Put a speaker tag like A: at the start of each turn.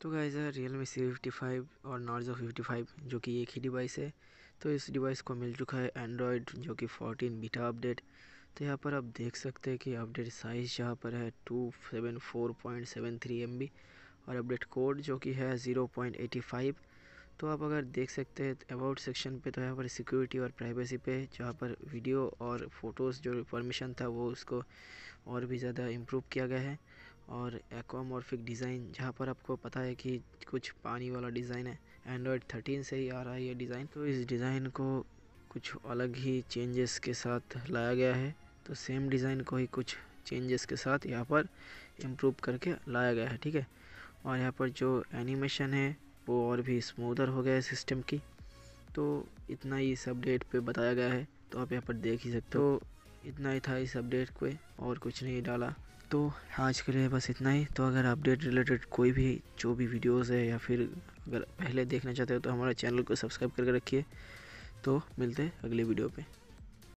A: तो गाइस है Realme C fifty five और नॉर्जो फिफ्टी फाइव जो कि एक ही डिवाइस है तो इस डिवाइस को मिल चुका है एंड्रॉयड जो कि 14 बीटा अपडेट तो यहाँ पर आप देख सकते हैं कि अपडेट साइज़ यहाँ पर है two seven four point seven three M B और अपडेट कोड जो कि है ज़ीरो पॉइंट एटी फाइव तो आप अगर देख सकते हैं अबाउट सेक्शन पे तो यहाँ पर सिक्योरिटी और प्राइवेसी पे, जहाँ पर वीडियो और फ़ोटोज़ जो परमिशन था, वो उसको और भी ज़्यादा इम्प्रूव किया गया है। और एक्वामॉर्फिक डिज़ाइन जहाँ पर आपको पता है कि कुछ पानी वाला डिज़ाइन है। एंड्रॉयड थर्टीन से ही आ रहा है ये डिज़ाइन तो इस डिज़ाइन को कुछ अलग ही चेंजेस के साथ लाया गया है। तो सेम डिज़ाइन को ही कुछ चेंजेस के साथ यहाँ पर इम्प्रूव करके लाया गया है, ठीक है? और यहाँ पर जो एनिमेशन है, वो और भी स्मूदर हो गया है सिस्टम की। तो इतना ही इस अपडेट पे बताया गया है। तो आप यहाँ पर देख ही सकते हो। तो इतना ही था इस अपडेट को और कुछ नहीं डाला। तो आज के लिए बस इतना ही। तो अगर अपडेट रिलेटेड कोई भी, जो भी वीडियोस है या फिर अगर पहले देखना चाहते हो तो हमारे चैनल को सब्सक्राइब करके रखिए। तो मिलते हैं अगले वीडियो पे।